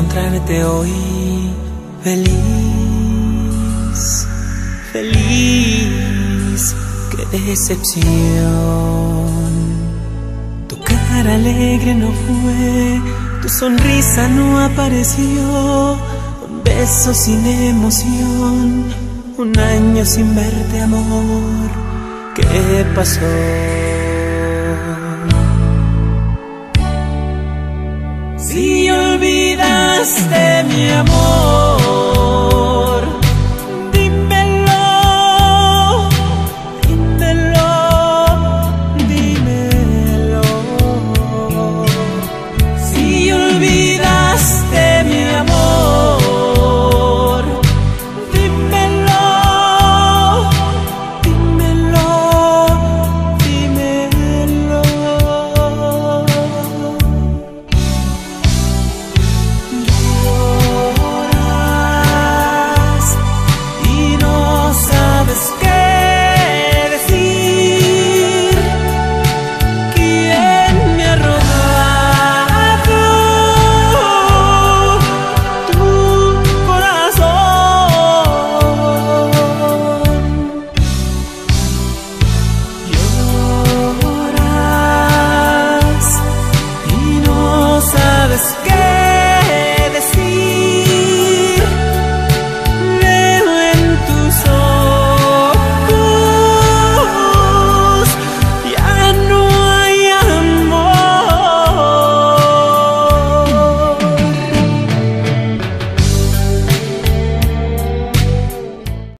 encontrarte hoy feliz, feliz, qué decepción. Tu cara alegre no fue, tu sonrisa no apareció, un beso sin emoción, un año sin verte amor, ¿qué pasó? Si olvidaste mi amor escape